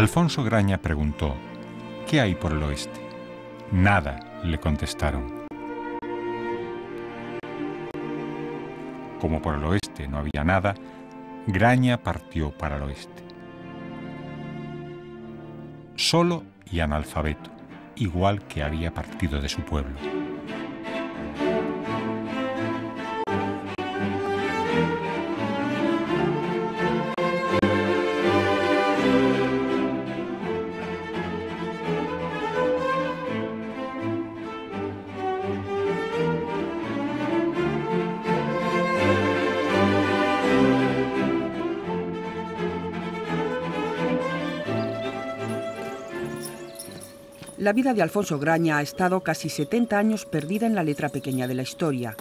Alfonso Graña preguntó, ¿qué hay por el oeste? Nada, le contestaron. Como por el oeste no había nada, Graña partió para el oeste. Solo y analfabeto, igual que había partido de su pueblo. La vida de Alfonso Graña ha estado casi 70 años perdida en la letra pequeña de la historia,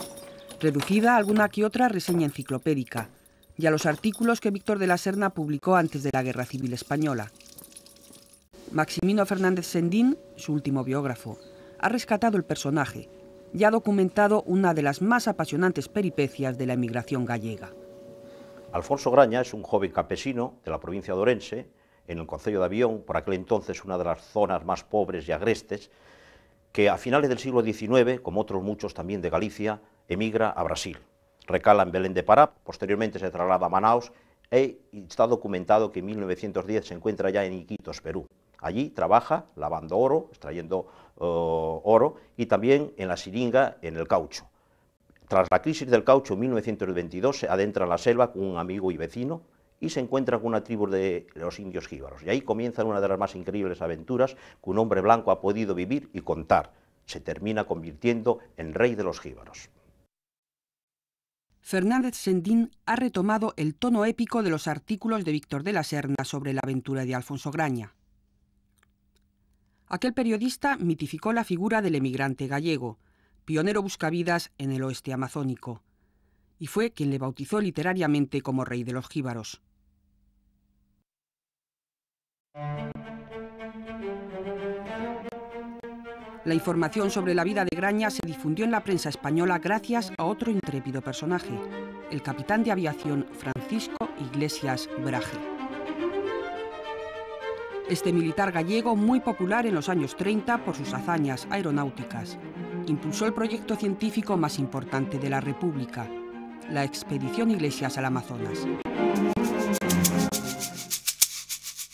reducida a alguna que otra reseña enciclopédica y a los artículos que Víctor de la Serna publicó antes de la Guerra Civil Española. Maximino Fernández Sendín, su último biógrafo, ha rescatado el personaje y ha documentado una de las más apasionantes peripecias de la emigración gallega. Alfonso Graña es un joven campesino de la provincia de Orense en el Concello de Avión, por aquel entonces una de las zonas más pobres y agrestes, que a finales del siglo XIX, como otros muchos también de Galicia, emigra a Brasil. Recala en Belén de Pará, posteriormente se traslada a Manaus e está documentado que en 1910 se encuentra ya en Iquitos, Perú. Allí trabaja lavando oro, extrayendo uh, oro y también en la siringa, en el caucho. Tras la crisis del caucho en 1922 se adentra en la selva con un amigo y vecino, y se encuentra con una tribu de los indios jíbaros. Y ahí comienza una de las más increíbles aventuras que un hombre blanco ha podido vivir y contar. Se termina convirtiendo en rey de los jíbaros. Fernández Sendín ha retomado el tono épico de los artículos de Víctor de la Serna sobre la aventura de Alfonso Graña. Aquel periodista mitificó la figura del emigrante gallego, pionero buscavidas en el oeste amazónico, y fue quien le bautizó literariamente como rey de los jíbaros. La información sobre la vida de Graña se difundió en la prensa española gracias a otro intrépido personaje, el capitán de aviación Francisco Iglesias Braje. Este militar gallego, muy popular en los años 30 por sus hazañas aeronáuticas, impulsó el proyecto científico más importante de la República, la expedición Iglesias al Amazonas.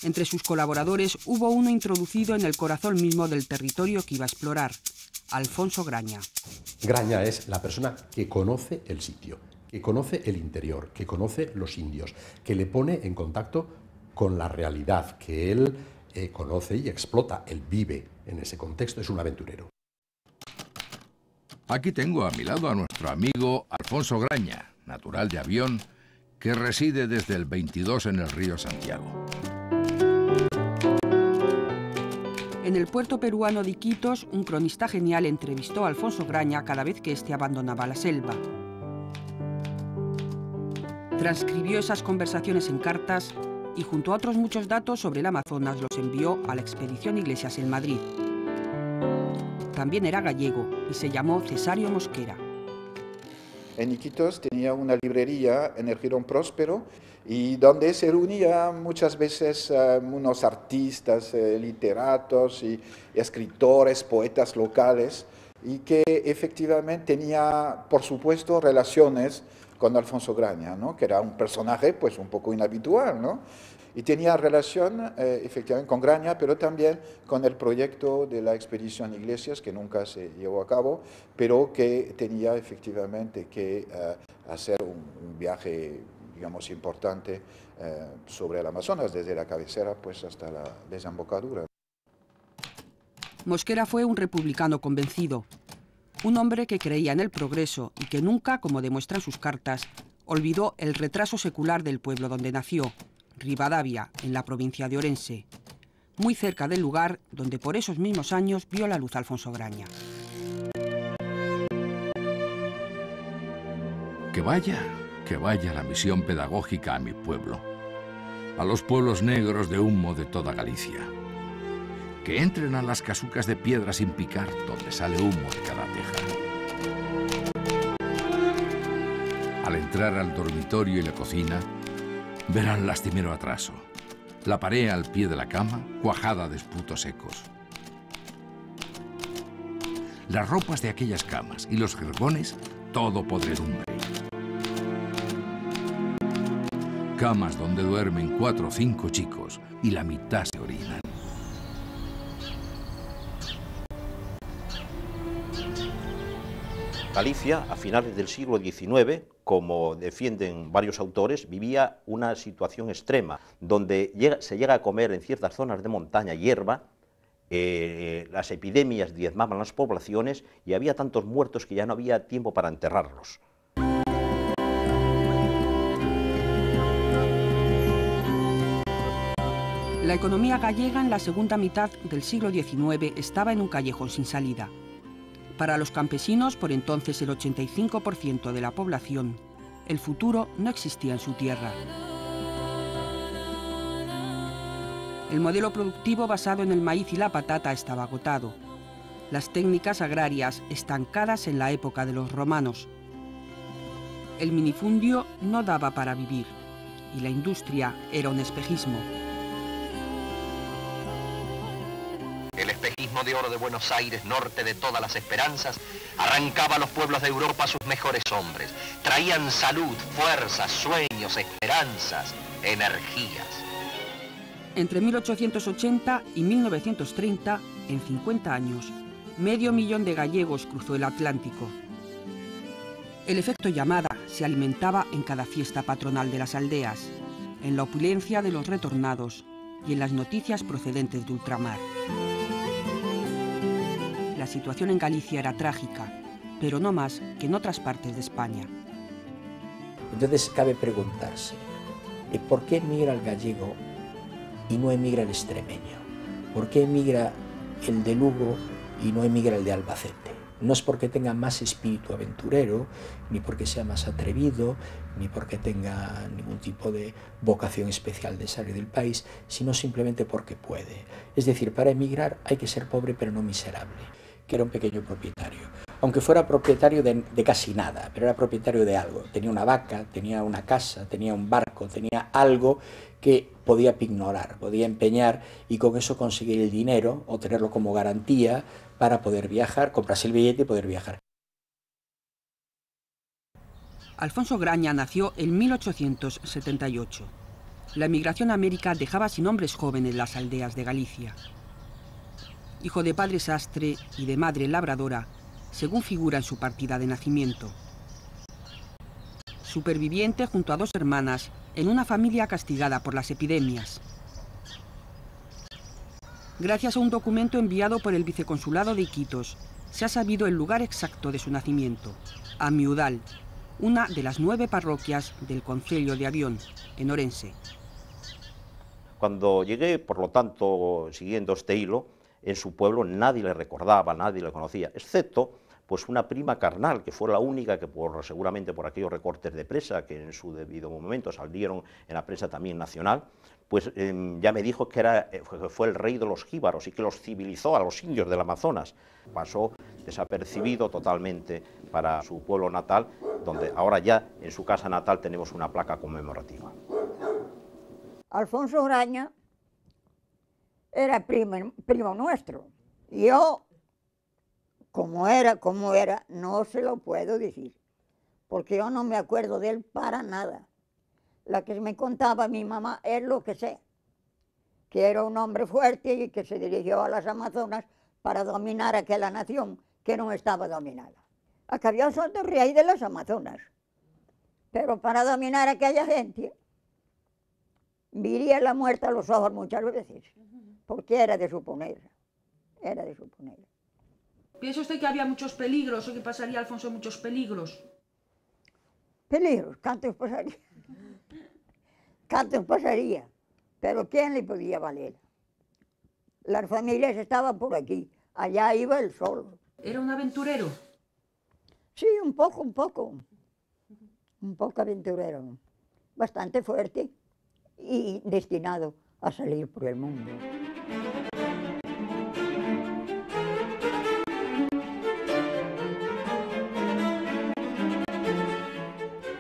Entre sus colaboradores hubo uno introducido en el corazón mismo del territorio que iba a explorar, Alfonso Graña. Graña es la persona que conoce el sitio, que conoce el interior, que conoce los indios, que le pone en contacto con la realidad, que él eh, conoce y explota, él vive en ese contexto, es un aventurero. Aquí tengo a mi lado a nuestro amigo Alfonso Graña, natural de avión, que reside desde el 22 en el río Santiago. En el puerto peruano de Iquitos, un cronista genial entrevistó a Alfonso Graña cada vez que éste abandonaba la selva. Transcribió esas conversaciones en cartas y junto a otros muchos datos sobre el Amazonas los envió a la expedición Iglesias en Madrid. También era gallego y se llamó Cesario Mosquera. En Iquitos tenía una librería en el Girón Próspero y donde se reunían muchas veces eh, unos artistas, eh, literatos y escritores, poetas locales y que efectivamente tenía, por supuesto, relaciones con Alfonso Graña, ¿no? que era un personaje pues un poco inhabitual, ¿no? y tenía relación eh, efectivamente con Graña, pero también con el proyecto de la expedición Iglesias, que nunca se llevó a cabo, pero que tenía efectivamente que eh, hacer un, viaje, digamos, importante eh, sobre el Amazonas, desde la cabecera pues hasta la desembocadura. Mosquera fue un republicano convencido, un hombre que creía en el progreso y que nunca, como demuestran sus cartas, olvidó el retraso secular del pueblo donde nació, Rivadavia, en la provincia de Orense, muy cerca del lugar donde por esos mismos años vio la luz Alfonso Graña. Que vaya, que vaya la misión pedagógica a mi pueblo, a los pueblos negros de humo de toda Galicia. Que entren a las casucas de piedra sin picar, donde sale humo de cada teja. Al entrar al dormitorio y la cocina, verán lastimero atraso. La pared al pie de la cama, cuajada de esputos secos. Las ropas de aquellas camas y los jergones, todo podredumbre. Camas donde duermen cuatro o cinco chicos y la mitad se orinan. Galicia, a finales del siglo XIX, como defienden varios autores, vivía una situación extrema, donde se llega a comer en ciertas zonas de montaña hierba, eh, las epidemias diezmaban las poblaciones y había tantos muertos que ya no había tiempo para enterrarlos. La economía gallega en la segunda mitad del siglo XIX estaba en un callejón sin salida. Para los campesinos, por entonces el 85% de la población, el futuro no existía en su tierra. El modelo productivo basado en el maíz y la patata estaba agotado. Las técnicas agrarias estancadas en la época de los romanos. El minifundio no daba para vivir y la industria era un espejismo. De oro de Buenos Aires, norte de todas las esperanzas, arrancaba a los pueblos de Europa sus mejores hombres. Traían salud, fuerzas, sueños, esperanzas, energías. Entre 1880 y 1930, en 50 años, medio millón de gallegos cruzó el Atlántico. El efecto llamada se alimentaba en cada fiesta patronal de las aldeas, en la opulencia de los retornados y en las noticias procedentes de ultramar la situación en Galicia era trágica, pero no más que en otras partes de España. Entonces cabe preguntarse, ¿por qué emigra el gallego y no emigra el extremeño? ¿Por qué emigra el de Lugo y no emigra el de Albacete? No es porque tenga más espíritu aventurero, ni porque sea más atrevido, ni porque tenga ningún tipo de vocación especial de salir del país, sino simplemente porque puede. Es decir, para emigrar hay que ser pobre pero no miserable que era un pequeño propietario. Aunque fuera propietario de, casi nada, pero era propietario de algo. Tenía una vaca, tenía una casa, tenía un barco, tenía algo que podía pignorar, podía empeñar y con eso conseguir el dinero o tenerlo como garantía para poder viajar, comprarse el billete y poder viajar. Alfonso Graña nació en 1878. La emigración a América dejaba sin hombres jóvenes las aldeas de Galicia hijo de padre sastre y de madre labradora, según figura en su partida de nacimiento. Superviviente junto a dos hermanas en una familia castigada por las epidemias. Gracias a un documento enviado por el viceconsulado de Iquitos, se ha sabido el lugar exacto de su nacimiento, Amiudal, una de las nueve parroquias del Concello de Avión, en Orense. Cuando llegué, por lo tanto, siguiendo este hilo, en su pueblo nadie le recordaba, nadie le conocía, excepto pues una prima carnal, que fue la única que por, seguramente por aquellos recortes de presa que en su debido momento salieron en la prensa también nacional, pues em, ya me dijo que era, eh, fue el rey de los jíbaros y que los civilizó a los indios del Amazonas. Pasó desapercibido totalmente para su pueblo natal, donde ahora ya en su casa natal tenemos una placa conmemorativa. Alfonso Graña era primo, primo nuestro. Yo, como era, como era, no se lo puedo decir, porque yo no me acuerdo de él para nada. La que me contaba mi mamá es lo que sé, que era un hombre fuerte y que se dirigió a las Amazonas para dominar aquella nación que no estaba dominada. Acabó siendo rey de las Amazonas, pero para dominar a aquella gente, viría la muerte a los ojos muchas veces porque era de suponer, era de suponer. ¿Piensa usted que había muchos peligros o que pasaría Alfonso muchos peligros? Peligros, ¿cuántos pasaría? ¿Cuántos pasaría? Pero ¿quién le podía valer? Las familias estaban por aquí, allá iba el sol. ¿Era un aventurero? Sí, un poco, un poco. Un poco aventurero. Bastante fuerte y destinado a salir por el mundo.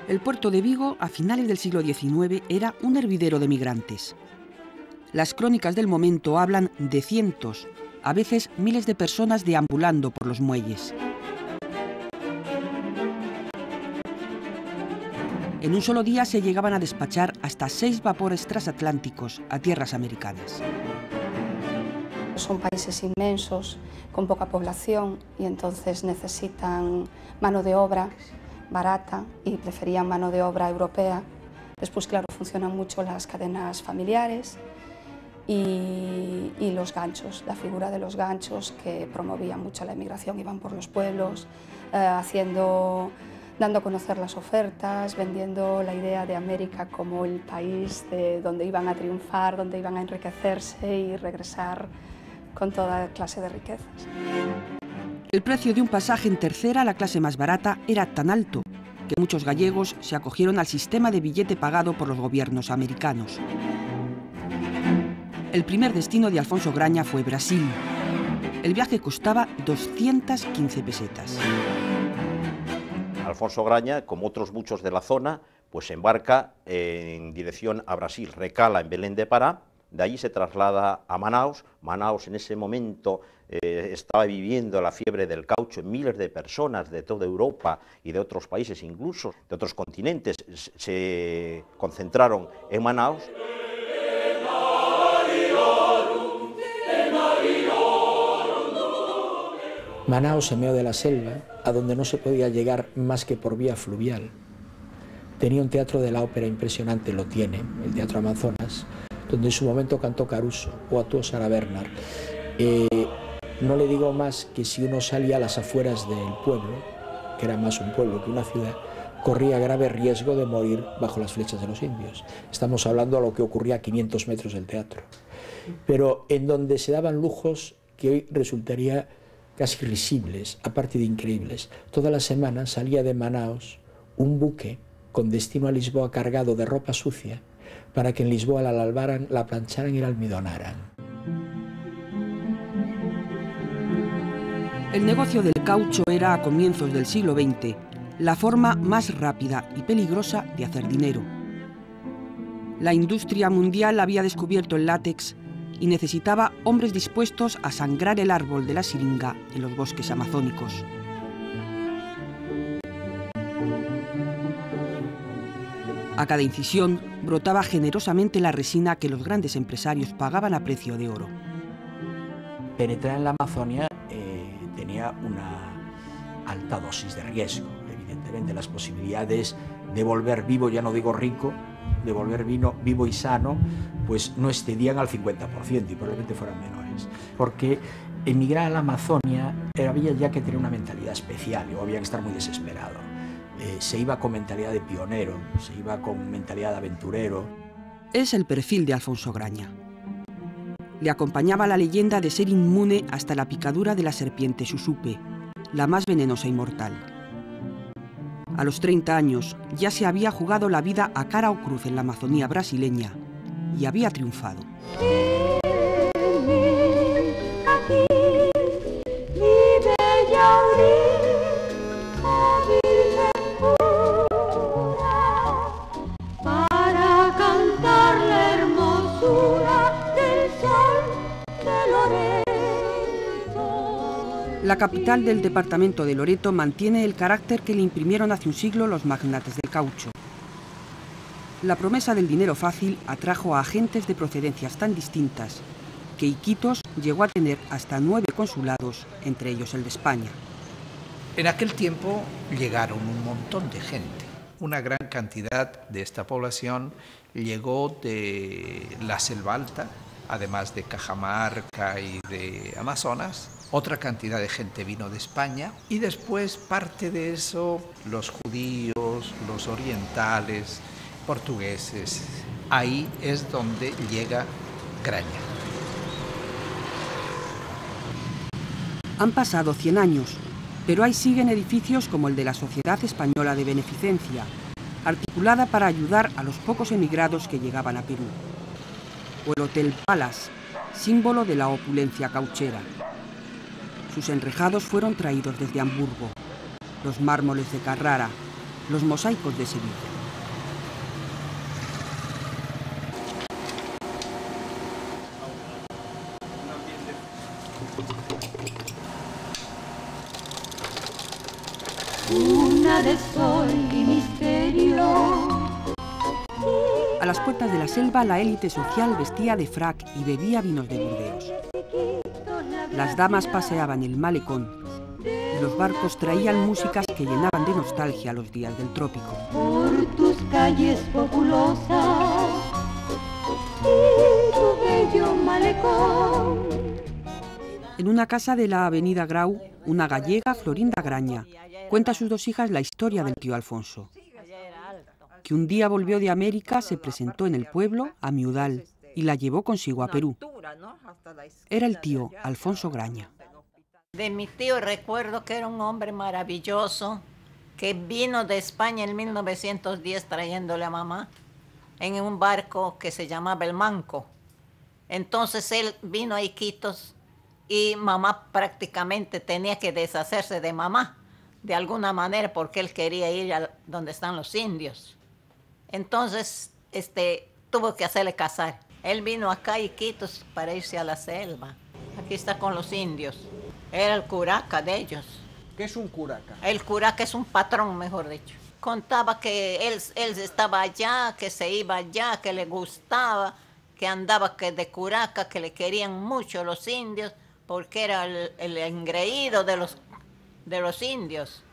El puerto de Vigo, a finales del siglo XIX, era un hervidero de migrantes. Las crónicas del momento hablan de cientos, a veces miles de personas deambulando por los muelles. En un solo día se llegaban a despachar hasta seis vapores transatlánticos a tierras americanas. Son países inmensos, con poca población y entonces necesitan mano de obra barata y preferían mano de obra europea. Después, claro, funcionan mucho las cadenas familiares y, los ganchos, la figura de los ganchos que promovían mucho la emigración, iban por los pueblos, eh, haciendo, dando a conocer las ofertas, vendiendo la idea de América como el país de donde iban a triunfar, donde iban a enriquecerse y regresar con toda clase de riquezas. El precio de un pasaje en tercera, la clase más barata, era tan alto que muchos gallegos se acogieron al sistema de billete pagado por los gobiernos americanos. El primer destino de Alfonso Graña fue Brasil. El viaje costaba 215 pesetas. Alfonso Graña, como otros muchos de la zona, pues embarca en dirección a Brasil, recala en Belén de Pará, de allí se traslada a Manaus. Manaus en ese momento eh, estaba viviendo la fiebre del caucho en miles de personas de toda Europa y de otros países, incluso de otros continentes, se concentraron en Manaus. Manaus en medio de la selva, a donde no se podía llegar más que por vía fluvial. Tenía un teatro de la ópera impresionante, lo tiene, el Teatro Amazonas, donde en su momento cantó Caruso o actuó Sara Bernard. Eh, no le digo más que si uno salía a las afueras del pueblo, que era más un pueblo que una ciudad, corría grave riesgo de morir bajo las flechas de los indios. Estamos hablando de lo que ocurría a 500 metros del teatro. Pero en donde se daban lujos que hoy resultaría casi risibles, aparte de increíbles. Toda la semana salía de Manaos un buque con destino a Lisboa cargado de ropa sucia para que en Lisboa la lalvaran, la plancharan y la almidonaran. El negocio del caucho era a comienzos del siglo XX la forma más rápida y peligrosa de hacer dinero. La industria mundial había descubierto el látex y necesitaba hombres dispuestos a sangrar el árbol de la siringa en los bosques amazónicos. A cada incisión brotaba generosamente la resina que los grandes empresarios pagaban a precio de oro. Penetrar en la Amazonia eh, tenía una alta dosis de riesgo. Evidentemente las posibilidades de volver vivo, ya no digo rico, de volver vivo y sano, pues no excedían al 50% y probablemente fueran menores. Porque emigrar a la Amazonia había ya que tener una mentalidad especial o había que estar muy desesperado. Eh, se iba con mentalidad de pionero, se iba con mentalidad de aventurero. Es el perfil de Alfonso Graña. Le acompañaba la leyenda de ser inmune hasta la picadura de la serpiente Susupe, la más venenosa y mortal. A los 30 años ya se había jugado la vida a cara o cruz en la Amazonía brasileña y había triunfado. La capital del departamento de Loreto mantiene el carácter que le imprimieron hace un siglo los magnates del caucho. La promesa del dinero fácil atrajo a agentes de procedencias tan distintas que Iquitos llegó a tener hasta nueve consulados, entre ellos el de España. En aquel tiempo llegaron un montón de gente. Una gran cantidad de esta población llegó de la selva alta, además de Cajamarca y de Amazonas, otra cantidad de gente vino de España y después parte de eso los judíos, los orientales, portugueses. Ahí es donde llega Graña. Han pasado 100 años, pero ahí siguen edificios como el de la Sociedad Española de Beneficencia, articulada para ayudar a los pocos emigrados que llegaban a Perú. O el Hotel Palace, símbolo de la opulencia cauchera. Sus enrejados fueron traídos desde Hamburgo, los mármoles de Carrara, los mosaicos de Sevilla. Una de sol y misterio. A las puertas de la selva, la élite social vestía de frac y bebía vinos de Burdeos. Las damas paseaban el malecón y los barcos traían músicas que llenaban de nostalgia los días del trópico. Por tus calles populosas y tu bello malecón. En una casa de la avenida Grau, una gallega, Florinda Graña, cuenta a sus dos hijas la historia del tío Alfonso. Que un día volvió de América, se presentó en el pueblo, a Miudal, y la llevó consigo a Perú. Era el tío Alfonso Graña. De mi tío recuerdo que era un hombre maravilloso, que vino de España en 1910 trayéndole a mamá en un barco que se llamaba El Manco. Entonces él vino a Iquitos y mamá prácticamente tenía que deshacerse de mamá de alguna manera porque él quería ir a donde están los indios. Entonces, este, tuvo que hacerle casar. Él vino acá a Iquitos para irse a la selva. Aquí está con los indios. Era el curaca de ellos. ¿Qué es un curaca? El curaca es un patrón, mejor dicho. Contaba que él, él estaba allá, que se iba allá, que le gustaba, que andaba que de curaca, que le querían mucho los indios, porque era el, el engreído de los, de los indios.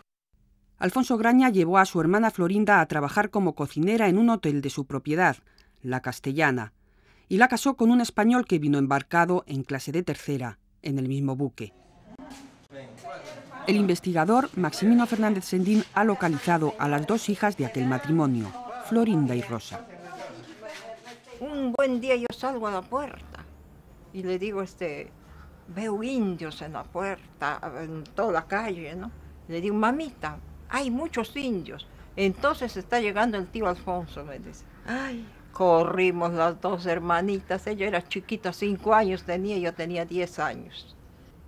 Alfonso Graña llevó a su hermana Florinda a trabajar como cocinera en un hotel de su propiedad, La Castellana, y la casó con un español que vino embarcado en clase de tercera, en el mismo buque. El investigador Maximino Fernández Sendín ha localizado a las dos hijas de aquel matrimonio, Florinda y Rosa. Un buen día yo salgo a la puerta y le digo, este, veo indios en la puerta, en toda la calle, ¿no? Le digo, mamita, hay muchos indios. Entonces está llegando el tío Alfonso, me dice. Ay, corrimos las dos hermanitas. Ella era chiquita, cinco años tenía, yo tenía diez años.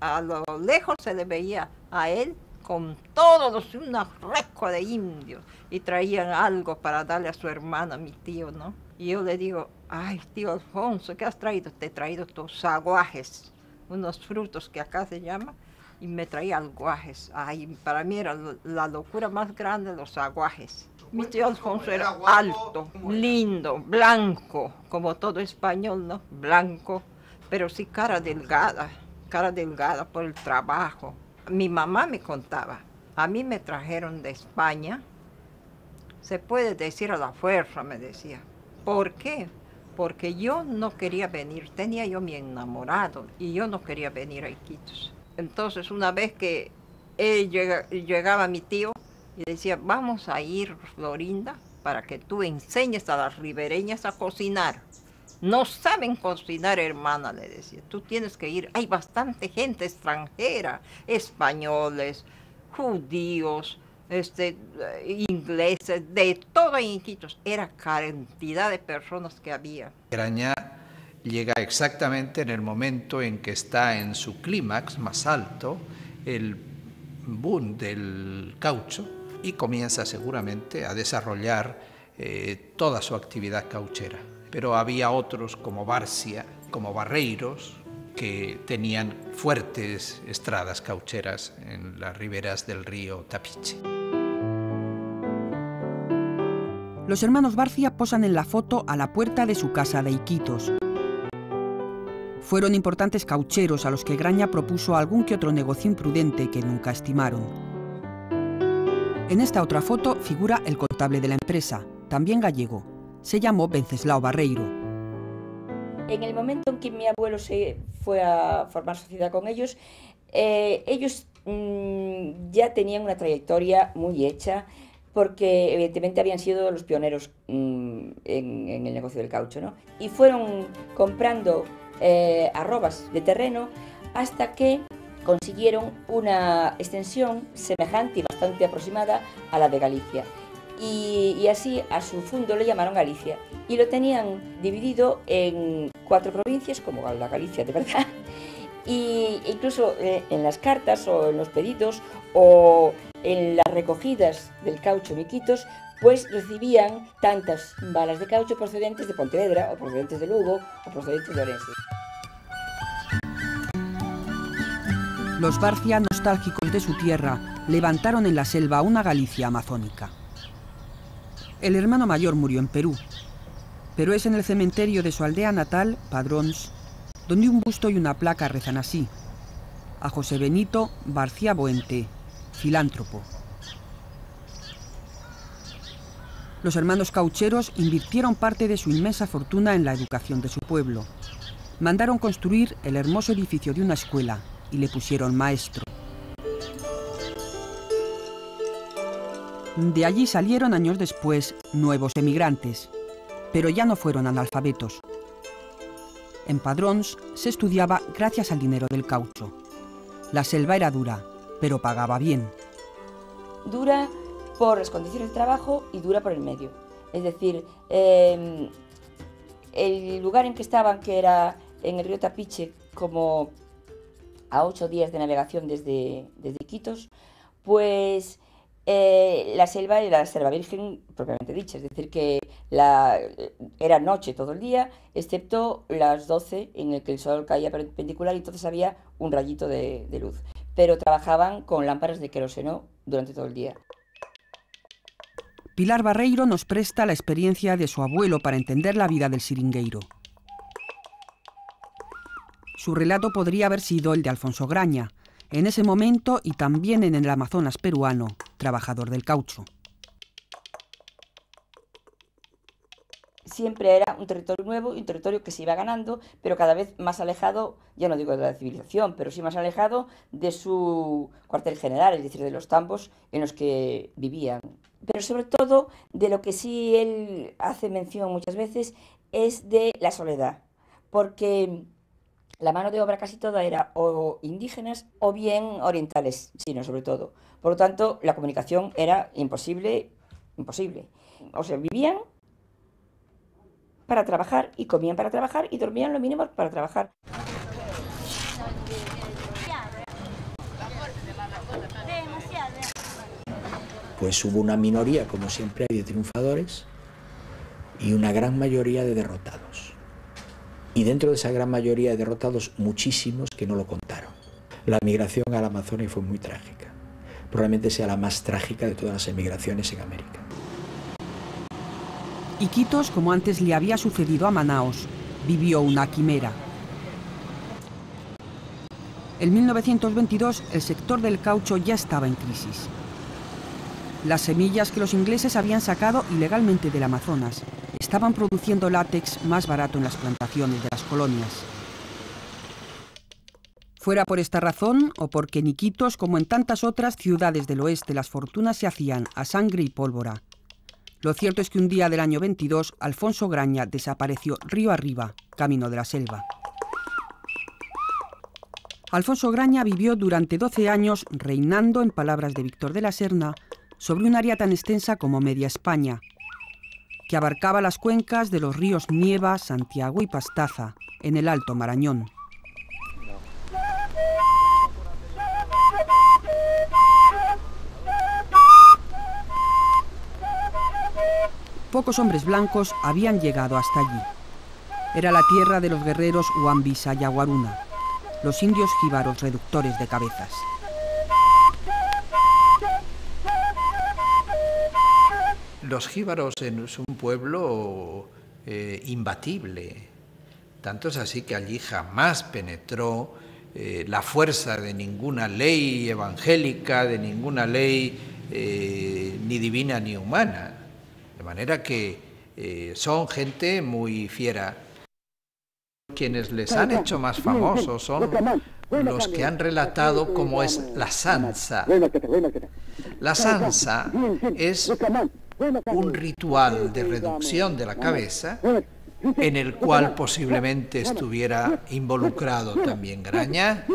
A lo lejos se le veía a él con todos una recua de indios y traían algo para darle a su hermana, mi tío, ¿no? Y yo le digo, ay, tío Alfonso, ¿qué has traído? Te he traído tus aguajes, unos frutos que acá se llaman, y me traía aguajes. Ay, para mí era la locura más grande los aguajes. Mi tío Alfonso era alto, lindo, blanco, como todo español, ¿no? Blanco, pero sí cara delgada, cara delgada por el trabajo. Mi mamá me contaba, a mí me trajeron de España, se puede decir a la fuerza, me decía. ¿Por qué? Porque yo no quería venir, tenía yo mi enamorado y yo no quería venir a Iquitos. Entonces una vez que él llega, llegaba mi tío y decía, vamos a ir, Florinda, para que tú enseñes a las ribereñas a cocinar. No saben cocinar, hermana, le decía. Tú tienes que ir. Hay bastante gente extranjera, españoles, judíos, este, ingleses, de todo en Iquitos. Era cantidad de personas que había. Graña llega exactamente en el momento en que está en su clímax más alto, el boom del caucho, y comienza seguramente a desarrollar eh, toda su actividad cauchera. Pero había otros como Barcia, como Barreiros, que tenían fuertes estradas caucheras en las riberas del río Tapiche. Los hermanos Barcia posan en la foto a la puerta de su casa de Iquitos. Fueron importantes caucheros a los que Graña propuso algún que otro negocio imprudente que nunca estimaron. En esta otra foto figura el contable de la empresa, también gallego. Se llamó Venceslao Barreiro. En el momento en que mi abuelo se fue a formar sociedad con ellos, eh, ellos mmm, ya tenían una trayectoria muy hecha porque evidentemente habían sido los pioneros en, en, el negocio del caucho, ¿no? Y fueron comprando eh, arrobas de terreno hasta que consiguieron una extensión semejante y bastante aproximada a la de Galicia. Y, así a su fondo le llamaron Galicia. Y lo tenían dividido en cuatro provincias, como la Galicia de verdad. Y incluso eh, en las cartas o en los pedidos o en las recogidas del caucho Miquitos, pues recibían tantas balas de caucho procedentes de Pontevedra o procedentes de Lugo o procedentes de Orense. Los Barcia, nostálgicos de su tierra, levantaron en la selva una Galicia amazónica. El hermano mayor murió en Perú, pero es en el cementerio de su aldea natal, Padrons, donde un busto y una placa rezan así. A José Benito Barcia Boente, filántropo. Los hermanos caucheros invirtieron parte de su inmensa fortuna en la educación de su pueblo. Mandaron construir el hermoso edificio de una escuela y le pusieron maestro. De allí salieron años después nuevos emigrantes, pero ya no fueron analfabetos. En Padrons se estudiaba gracias al dinero del caucho. La selva era dura, pero pagaba bien. Dura por las condiciones de trabajo y dura por el medio. Es decir, eh, el lugar en que estaban, que era en el río Tapiche, como a ocho días de navegación desde, desde Iquitos, pues eh, la selva era la selva virgen propiamente dicha, es decir, que era noche todo el día, excepto las 12 en el que el sol caía perpendicular y entonces había un rayito de, de luz. Pero trabajaban con lámparas de queroseno durante todo el día. Pilar Barreiro nos presta la experiencia de su abuelo para entender la vida del siringueiro. Su relato podría haber sido el de Alfonso Graña, en ese momento y también en el Amazonas peruano, trabajador del caucho. Siempre era un territorio nuevo un territorio que se iba ganando, pero cada vez más alejado, ya no digo de la civilización, pero sí más alejado de su cuartel general, es decir, de los campos en los que vivían. Pero sobre todo de lo que sí él hace mención muchas veces es de la soledad, porque la mano de obra casi toda era o indígenas o bien orientales, chinos sobre todo. Por lo tanto, la comunicación era imposible, imposible. O sea, vivían para trabajar y comían para trabajar y dormían lo mínimo para trabajar. Pues hubo una minoría, como siempre hay, de triunfadores y una gran mayoría de derrotados. Y dentro de esa gran mayoría de derrotados, muchísimos que no lo contaron. La migración a la Amazonia fue muy trágica. Probablemente sea la más trágica de todas las emigraciones en América. Iquitos, como antes le había sucedido a Manaos, vivió una quimera. En 1922 el sector del caucho ya estaba en crisis. Las semillas que los ingleses habían sacado ilegalmente del Amazonas estaban produciendo látex más barato en las plantaciones de las colonias. Fuera por esta razón o porque en Iquitos, como en tantas otras ciudades del oeste, las fortunas se hacían a sangre y pólvora. Lo cierto es que un día del año 22, Alfonso Graña desapareció río arriba, camino de la selva. Alfonso Graña vivió durante 12 años reinando, en palabras de Víctor de la Serna, sobre un área tan extensa como media España, que abarcaba las cuencas de los ríos Nieva, Santiago y Pastaza, en el Alto Marañón. Pocos hombres blancos habían llegado hasta allí. Era la tierra de los guerreros Huambisa y Aguaruna, los indios jíbaros reductores de cabezas. Los jíbaros es un pueblo eh, imbatible. Tanto es así que allí jamás penetró eh, la fuerza de ninguna ley evangélica, de ninguna ley eh, ni divina ni humana. De manera que son gente muy fiera. Quienes les han hecho más famosos son los que han relatado cómo es la sansa. La sansa es un ritual de reducción de la cabeza en el cual posiblemente estuviera involucrado también Graña,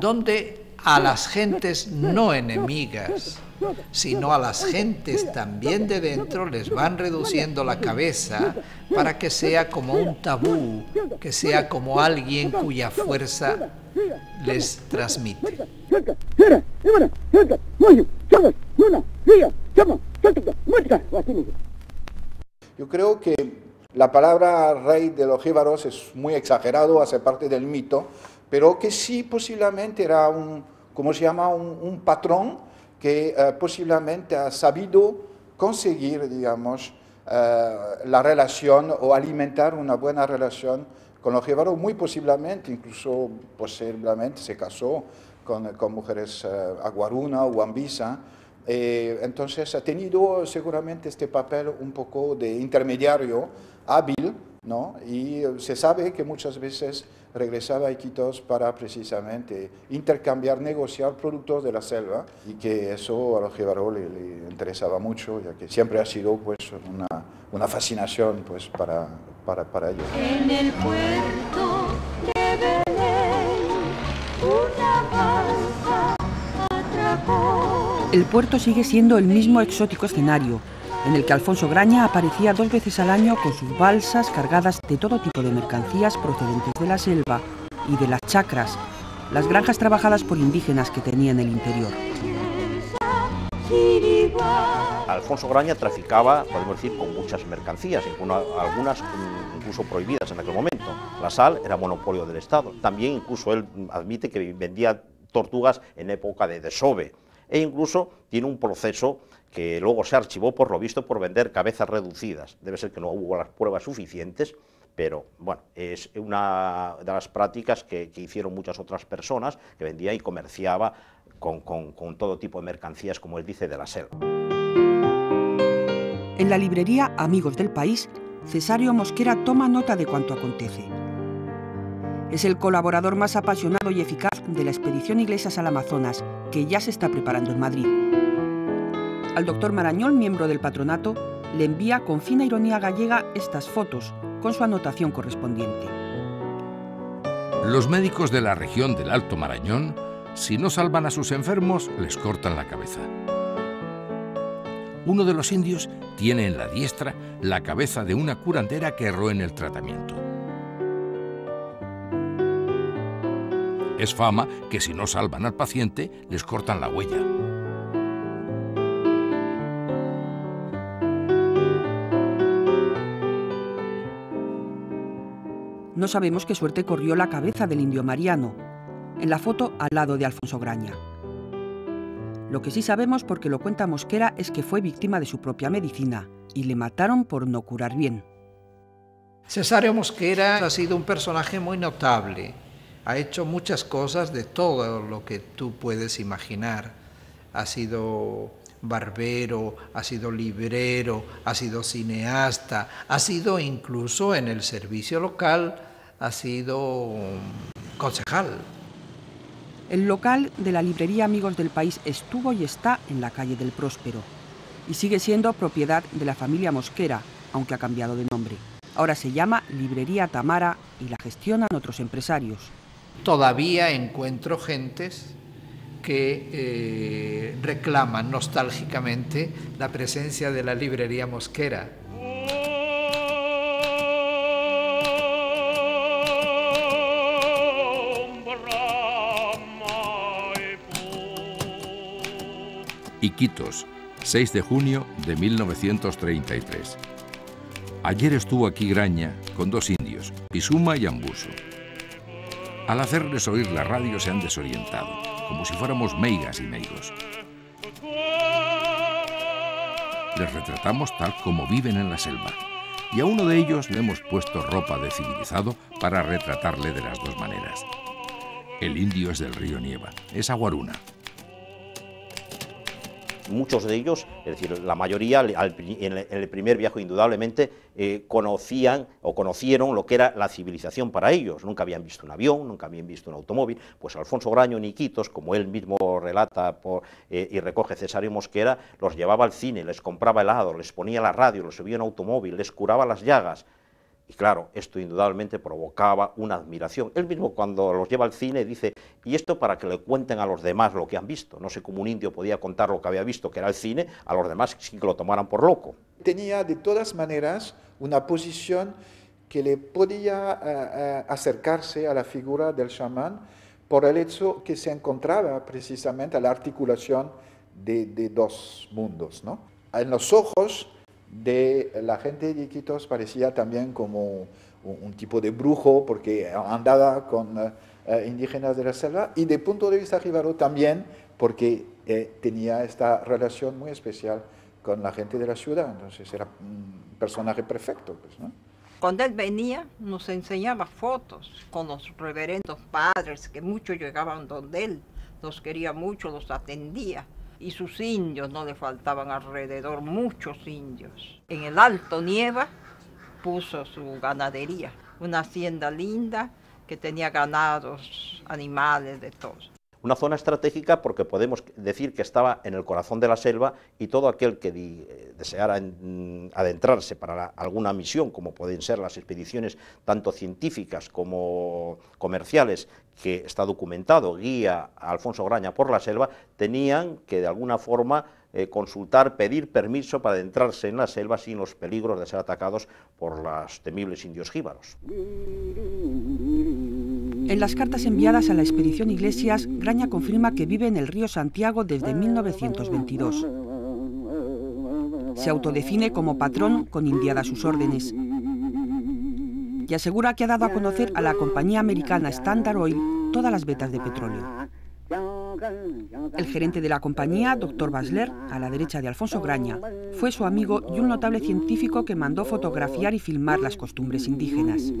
donde a las gentes no enemigas, sino a las gentes también de dentro les van reduciendo la cabeza para que sea como un tabú, que sea como alguien cuya fuerza les transmite. Yo creo que la palabra rey de los jíbaros es muy exagerado, hace parte del mito, pero que sí posiblemente era un, como se llama, un, patrón que eh, posiblemente ha sabido conseguir, digamos, eh, la relación o alimentar una buena relación con los jíbaros, muy posiblemente, incluso posiblemente se casó con, con mujeres uh, aguaruna o ambisa. Entonces ha tenido seguramente este papel un poco de intermediario hábil, ¿no? Y se sabe que muchas veces regresaba a Iquitos para precisamente intercambiar, negociar productos de la selva y que eso a los jíbaros le, interesaba mucho, ya que siempre ha sido pues una, una fascinación pues para, para, para ellos. En el puerto de Belén, una balsa atracó. El puerto sigue siendo el mismo exótico escenario, en el que Alfonso Graña aparecía dos veces al año con sus balsas cargadas de todo tipo de mercancías procedentes de la selva y de las chacras, las granjas trabajadas por indígenas que tenía en el interior. Alfonso Graña traficaba, podemos decir, con muchas mercancías, algunas incluso prohibidas en aquel momento. La sal era monopolio del Estado. También incluso él admite que vendía tortugas en época de desove. E incluso tiene un proceso que luego se archivó por lo visto por vender cabezas reducidas. Debe ser que no hubo las pruebas suficientes, pero bueno, es una de las prácticas que, hicieron muchas otras personas, que vendía y comerciaba con, con todo tipo de mercancías, como él dice, de la selva. En la librería Amigos del País, Cesario Mosquera toma nota de cuanto acontece. Es el colaborador más apasionado y eficaz de la expedición Iglesias al Amazonas, que ya se está preparando en Madrid. Al doctor Marañón, miembro del patronato, le envía con fina ironía gallega estas fotos, con su anotación correspondiente. Los médicos de la región del Alto Marañón, si no salvan a sus enfermos, les cortan la cabeza. Uno de los indios tiene en la diestra la cabeza de una curandera que erró en el tratamiento. Es fama que si no salvan al paciente, les cortan la huella. No sabemos qué suerte corrió la cabeza del indio Mariano, en la foto al lado de Alfonso Graña. Lo que sí sabemos, porque lo cuenta Mosquera, es que fue víctima de su propia medicina y le mataron por no curar bien. Cesario Mosquera ha sido un personaje muy notable. Ha hecho muchas cosas de todo lo que tú puedes imaginar. Ha sido barbero, ha sido librero, ha sido cineasta, ha sido incluso en el servicio local ha sido concejal. El local de la librería Amigos del País estuvo y está en la calle del Próspero y sigue siendo propiedad de la familia Mosquera, aunque ha cambiado de nombre. Ahora se llama Librería Tamara y la gestionan otros empresarios. Todavía encuentro gentes que eh, reclaman nostálgicamente la presencia de la librería Mosquera Iquitos, 6 de junio de 1933. Ayer estuvo aquí Graña con dos indios, Pisuma y Ambuso. Al hacerles oír la radio se han desorientado, como si fuéramos meigas y meigos. Les retratamos tal como viven en la selva, y a uno de ellos le hemos puesto ropa de civilizado para retratarle de las dos maneras. El indio es del río Nieva, es aguaruna muchos de ellos, es decir, la mayoría en el primer viaje indudablemente eh, conocían o conocieron lo que era la civilización para ellos. Nunca habían visto un avión, nunca habían visto un automóvil. Pues Alfonso Graño Niquitos, como él mismo relata eh, y recoge Cesario Mosquera, los llevaba al cine, les compraba helado, les ponía la radio, los subía en automóvil, les curaba las llagas. Y claro, esto indudablemente provocaba una admiración. Él mismo cuando los lleva al cine dice, y esto para que le cuenten a los demás lo que han visto. No sé cómo un indio podía contar lo que había visto, que era el cine, a los demás sin que lo tomaran por loco. Tenía de todas maneras una posición que le podía eh, eh, acercarse a la figura del chamán por el hecho que se encontraba precisamente a la articulación de, de dos mundos. ¿no? En los ojos de la gente de Iquitos parecía también como un, tipo de brujo porque andaba con, eh, indígenas de la selva y de punto de vista jíbaro también porque eh, tenía esta relación muy especial con la gente de la ciudad, entonces era un personaje perfecto. Pues, ¿no? Cuando él venía, nos enseñaba fotos con los reverendos padres, que muchos llegaban donde él, los quería mucho, los atendía. Y sus indios, no le faltaban alrededor muchos indios. En el Alto Nieva puso su ganadería, una hacienda linda que tenía ganados, animales, de todos. Una zona estratégica porque podemos decir que estaba en el corazón de la selva y todo aquel que eh, deseara adentrarse para alguna misión, como pueden ser las expediciones tanto científicas como comerciales, que está documentado, guía a Alfonso Graña por la selva, tenían que de alguna forma eh, consultar, pedir permiso para adentrarse en la selva sin los peligros de ser atacados por los temibles indios jíbaros. En las cartas enviadas a la expedición Iglesias, Graña confirma que vive en el río Santiago desde 1922. Se autodefine como patrón con Indiada sus órdenes y asegura que ha dado a conocer a la compañía americana Standard Oil todas las vetas de petróleo. El gerente de la compañía, Dr. Basler, a la derecha de Alfonso Graña, fue su amigo y un notable científico que mandó fotografiar y filmar las costumbres indígenas.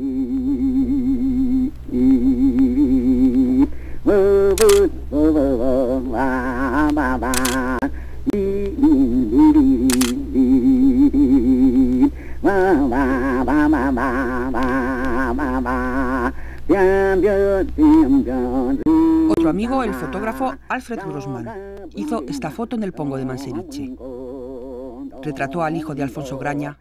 Otro amigo, el fotógrafo Alfred Grossman, hizo esta foto en el Pongo de Manseriche. Retrató al hijo de Alfonso Graña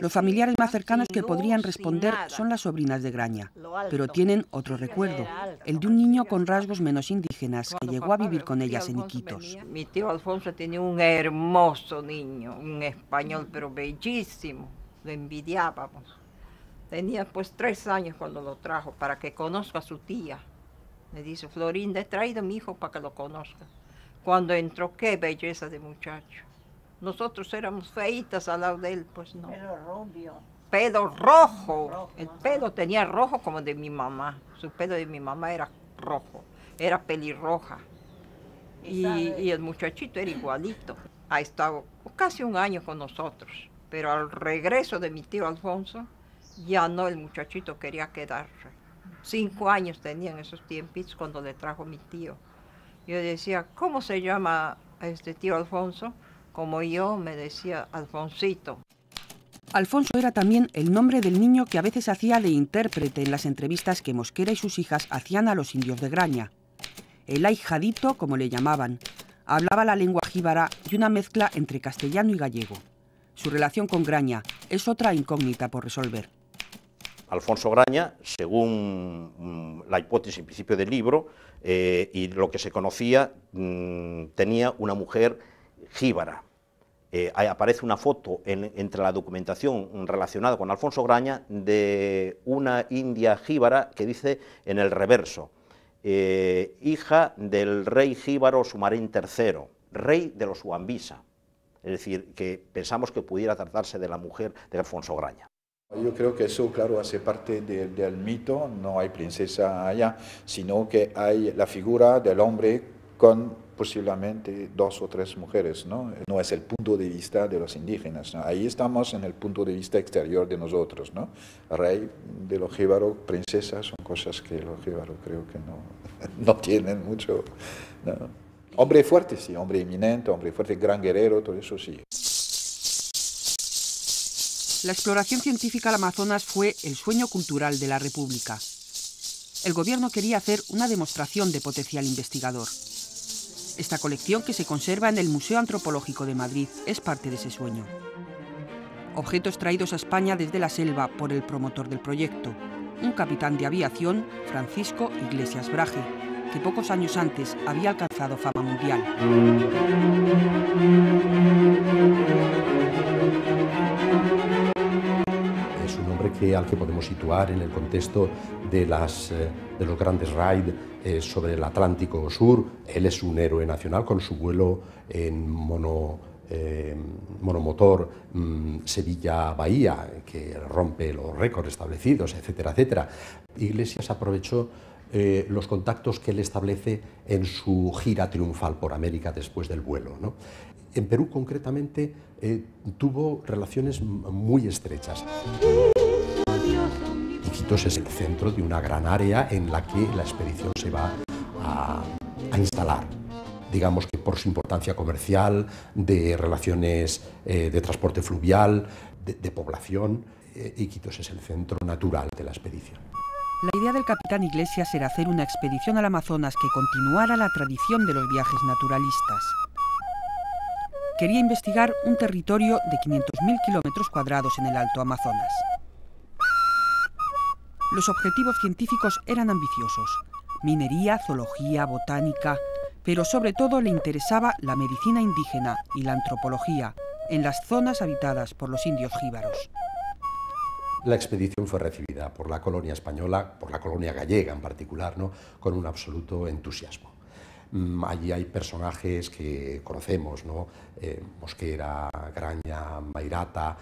los familiares más cercanos que podrían responder son las sobrinas de Graña, pero tienen otro recuerdo, el de un niño con rasgos menos indígenas que llegó a vivir con ellas en Iquitos. Mi tío Alfonso tenía un hermoso niño, un español pero bellísimo, lo envidiábamos. Tenía pues tres años cuando lo trajo para que conozca a su tía. Me dice, Florinda, he traído a mi hijo para que lo conozca. Cuando entró, qué belleza de muchacho. Nosotros éramos feitas al lado de él, pues no. Pelo rubio. Pelo rojo. El pelo tenía rojo como de mi mamá. Su pelo de mi mamá era rojo. Era pelirroja. Y, y el muchachito era igualito. Ha estado casi un año con nosotros. Pero al regreso de mi tío Alfonso, ya no, el muchachito quería quedarse. Cinco años tenía en esos tiempos cuando le trajo mi tío. Yo decía, ¿cómo se llama este tío Alfonso? Como yo me decía Alfonsito. Alfonso era también el nombre del niño que a veces hacía de intérprete en las entrevistas que Mosquera y sus hijas hacían a los indios de Graña. El ahijadito, como le llamaban, hablaba la lengua jíbara y una mezcla entre castellano y gallego. Su relación con Graña es otra incógnita por resolver. Alfonso Graña, según mm, la hipótesis en principio del libro eh, y lo que se conocía, mm, tenía una mujer jíbara. Eh, aparece una foto entre la documentación relacionada con Alfonso Graña de una india jíbara que dice en el reverso, eh, hija del rey jíbaro Sumarín III, rey de los Huambisa. Es decir, que pensamos que pudiera tratarse de la mujer de Alfonso Graña. Yo creo que eso, claro, hace parte del mito, no hay princesa allá, sino que hay la figura del hombre con posiblemente dos o tres mujeres, ¿no? No es el punto de vista de los indígenas, Ahí estamos en el punto de vista exterior de nosotros, ¿no? Rey de los jíbaros, princesas, son cosas que los jíbaros creo que no, no tienen mucho, Hombre fuerte, sí, hombre eminente, hombre fuerte, gran guerrero, todo eso sí. La exploración científica al Amazonas fue el sueño cultural de la República. El gobierno quería hacer una demostración de potencial investigador. Esta colección, que se conserva en el Museo Antropológico de Madrid, es parte de ese sueño. Objetos traídos a España desde la selva por el promotor del proyecto, un capitán de aviación, Francisco Iglesias Braje, que pocos años antes había alcanzado fama mundial. Que, al que podemos situar en el contexto de, las, eh, de los grandes raids eh, sobre el Atlántico Sur. Él es un héroe nacional con su vuelo en mono, eh, monomotor mm, Sevilla-Bahía, que rompe los récords establecidos, etcétera, etcétera. Iglesias aprovechó eh, los contactos que él establece en su gira triunfal por América después del vuelo. En Perú concretamente eh, tuvo relaciones muy estrechas. Iquitos es el centro de una gran área en la que la expedición se va a, instalar digamos que por su importancia comercial, de relaciones eh, de transporte fluvial, de, población, Iquitos es el centro natural de la expedición. La idea del capitán Iglesias era hacer una expedición al Amazonas que continuara la tradición de los viajes naturalistas. Quería investigar un territorio de 500.000 kilómetros cuadrados en el Alto Amazonas. Los objetivos científicos eran ambiciosos, minería, zoología, botánica, pero sobre todo le interesaba la medicina indígena y la antropología en las zonas habitadas por los indios jíbaros. La expedición fue recibida por la colonia española, por la colonia gallega en particular, ¿no? con un absoluto entusiasmo. Mm, allí hay personajes que conocemos, ¿no? Eh, Mosquera, Graña, Mairata,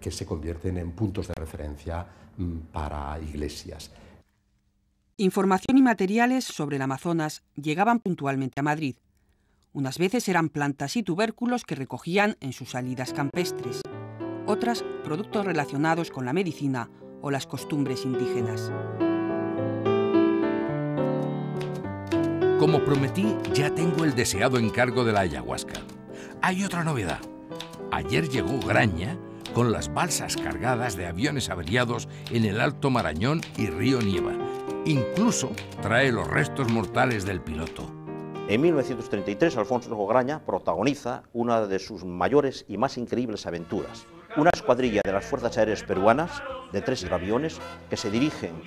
que se convierten en puntos de referencia mm, para iglesias. Información y materiales sobre el Amazonas llegaban puntualmente a Madrid. Unas veces eran plantas y tubérculos que recogían en sus salidas campestres otras productos relacionados con la medicina o las costumbres indígenas. Como prometí, ya tengo el deseado encargo de la ayahuasca. Hay otra novedad. Ayer llegó Graña con las balsas cargadas de aviones averiados en el Alto Marañón y Río Nieva. Incluso trae los restos mortales del piloto. En 1933, Alfonso Graña protagoniza una de sus mayores y más increíbles aventuras, una escuadrilla de las Fuerzas Aéreas Peruanas de tres aviones que se dirigen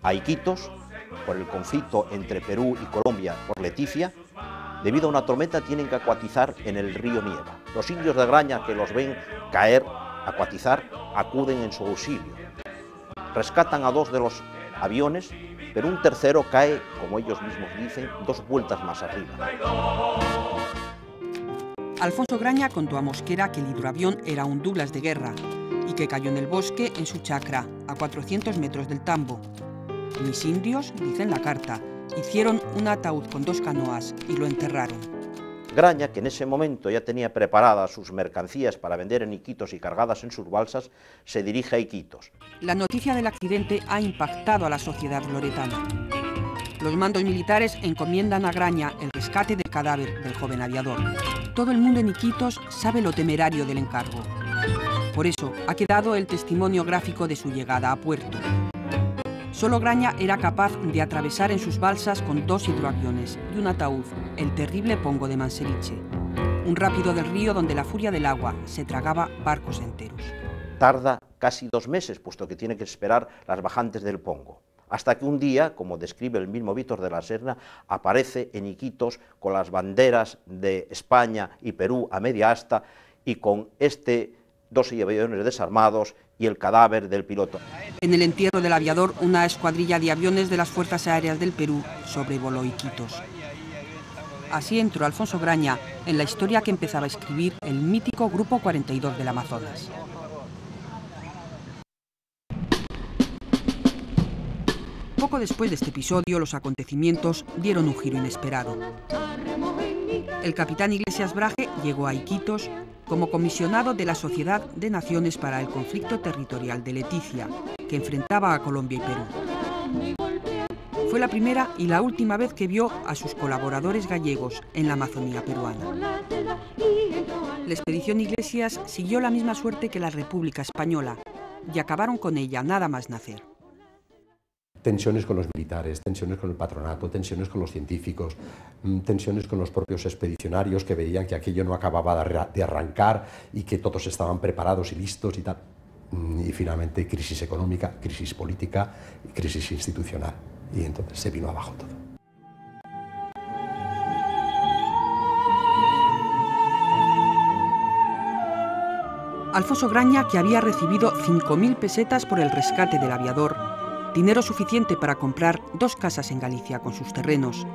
a Iquitos por el conflicto entre Perú y Colombia por Leticia. Debido a una tormenta tienen que acuatizar en el río Nieva. Los indios de Graña que los ven caer, acuatizar, acuden en su auxilio. Rescatan a dos de los aviones, pero un tercero cae, como ellos mismos dicen, dos vueltas más arriba. Alfonso Graña contó a Mosquera que el hidroavión era un Douglas de guerra y que cayó en el bosque en su chacra, a 400 metros del tambo. Mis indios, dicen la carta, hicieron un ataúd con dos canoas y lo enterraron. Graña, que en ese momento ya tenía preparadas sus mercancías para vender en Iquitos y cargadas en sus balsas, se dirige a Iquitos. La noticia del accidente ha impactado a la sociedad loretana. Los mandos militares encomiendan a Graña el rescate del cadáver del joven aviador. Todo el mundo en Iquitos sabe lo temerario del encargo. Por eso ha quedado el testimonio gráfico de su llegada a puerto. Solo Graña era capaz de atravesar en sus balsas con dos hidroaviones y un ataúd el terrible Pongo de Manseriche, un rápido del río donde la furia del agua se tragaba barcos enteros. Tarda casi dos meses, puesto que tiene que esperar las bajantes del Pongo hasta que un día, como describe el mismo Víctor de la Serna, aparece en Iquitos con las banderas de España y Perú a media asta y con este dos aviones desarmados y el cadáver del piloto. En el entierro del aviador, una escuadrilla de aviones de las Fuerzas Aéreas del Perú sobrevoló Iquitos. Así entró Alfonso Graña en la historia que empezaba a escribir el mítico Grupo 42 del Amazonas. Poco después de este episodio, los acontecimientos dieron un giro inesperado. El capitán Iglesias Braje llegó a Iquitos como comisionado de la Sociedad de Naciones para el Conflicto Territorial de Leticia, que enfrentaba a Colombia y Perú. Fue la primera y la última vez que vio a sus colaboradores gallegos en la Amazonía peruana. La expedición Iglesias siguió la misma suerte que la República Española y acabaron con ella nada más nacer tensiones con los militares, tensiones con el patronato, tensiones con los científicos, mm, tensiones con los propios expedicionarios que veían que aquello no acababa de arrancar y que todos estaban preparados y listos y tal. Mm, y finalmente crisis económica, crisis política crisis institucional. Y entonces se vino abajo todo. Alfonso Graña, que había recibido 5.000 pesetas por el rescate del aviador, dinero suficiente para comprar dos casas en Galicia con sus terrenos.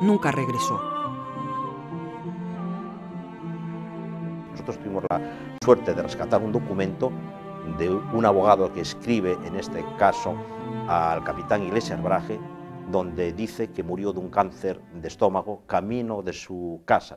Nunca regresó. Nosotros tuvimos la suerte de rescatar un documento de un abogado que escribe, en este caso, al capitán Iglesias Braje, donde dice que murió de un cáncer de estómago camino de su casa.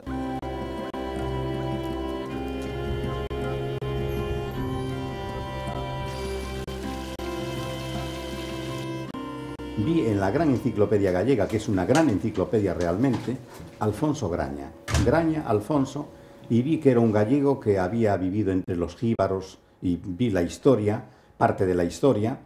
Vi en la gran enciclopedia gallega, que es una gran enciclopedia realmente, Alfonso Graña. Graña, Alfonso, y vi que era un gallego que había vivido entre los jíbaros y vi la historia, parte de la historia,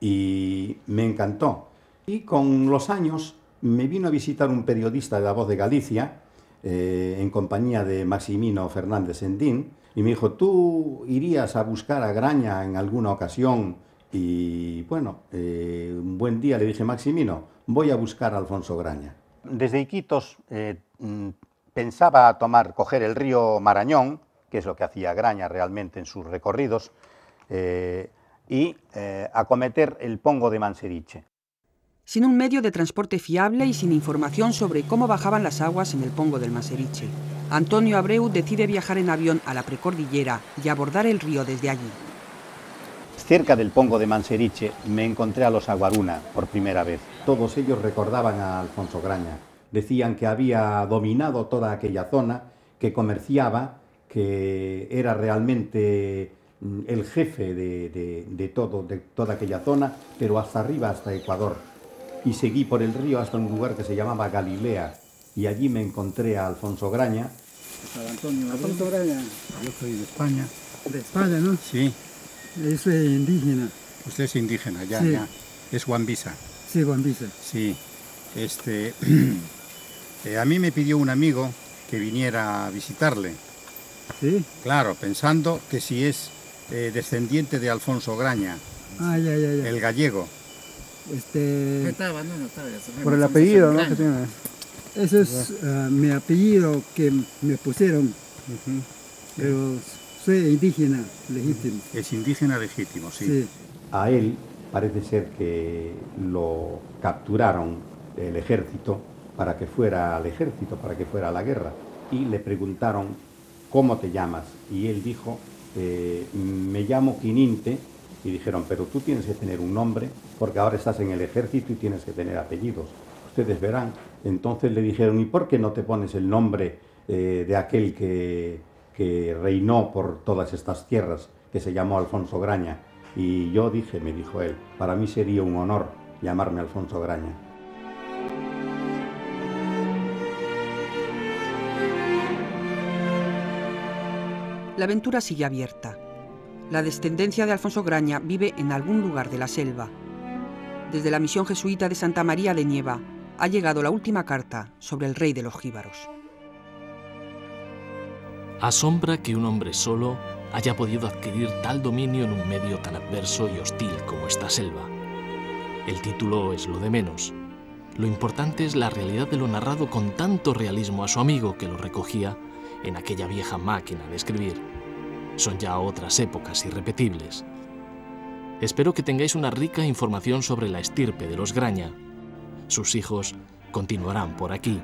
y me encantó. Y con los años me vino a visitar un periodista de La Voz de Galicia, eh, en compañía de Maximino Fernández Sendín, y me dijo, ¿tú irías a buscar a Graña en alguna ocasión? Y bueno, eh, un buen día le dije, Maximino, voy a buscar a Alfonso Graña. Desde Iquitos eh, mm, pensaba tomar, coger el río Marañón, que es lo que hacía Graña realmente en sus recorridos, eh, y eh, acometer el Pongo de Manseriche. Sin un medio de transporte fiable y sin información sobre cómo bajaban las aguas en el Pongo del Manseriche, Antonio Abreu decide viajar en avión a la precordillera y abordar el río desde allí. Cerca del Pongo de Manseriche me encontré a los Aguaruna por primera vez. Todos ellos recordaban a Alfonso Graña. Decían que había dominado toda aquella zona, que comerciaba, que era realmente mm, el jefe de, de- de todo, de toda aquella zona, pero hasta arriba, hasta Ecuador. Y seguí por el río hasta un lugar que se llamaba Galilea, y allí me encontré a Alfonso Graña. Antonio, Alfonso Graña. Yo soy de España. De España, ¿no? Sí. Yo soy indígena. Usted es indígena, ya, Sí. ya. Es Guambisa. Sí, Guambisa. Sí. Este, eh, a mí me pidió un amigo que viniera a visitarle. Sí. Claro, pensando que si es eh, descendiente de Alfonso Graña, Ah, ya, ya, ya. el gallego. Este, estaba, no, no estaba, por el apellido, ¿no? Ese es ah, mi apellido que me pusieron. Pero soy indígena legítimo. Es indígena legítimo, sí. Sí. A él parece ser que lo capturaron el ejército para que fuera al ejército, para que fuera a la guerra. Y le preguntaron, ¿cómo te llamas? Y él dijo, eh, me llamo Quininte. Y dijeron, pero tú tienes que tener un nombre porque ahora estás en el ejército y tienes que tener apellidos. Ustedes verán. Entonces le dijeron, ¿y por qué no te pones el nombre eh, de aquel que, que reinó por todas estas tierras, que se llamó Alfonso Graña? Y yo dije, me dijo él, para mí sería un honor llamarme Alfonso Graña. La aventura sigue abierta. La descendencia de Alfonso Graña vive en algún lugar de la selva. Desde la misión jesuita de Santa María de Nieva ha llegado la última carta sobre el rey de los jíbaros. Asombra que un hombre solo haya podido adquirir tal dominio en un medio tan adverso y hostil como esta selva. El título es lo de menos. Lo importante es la realidad de lo narrado con tanto realismo a su amigo que lo recogía en aquella vieja máquina de escribir. Son ya otras épocas irrepetibles. Espero que tengáis una rica información sobre la estirpe de los Graña. Sus hijos continuarán por aquí.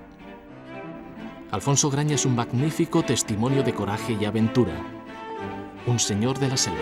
Alfonso Graña es un magnífico testimonio de coraje y aventura. Un señor de la selva.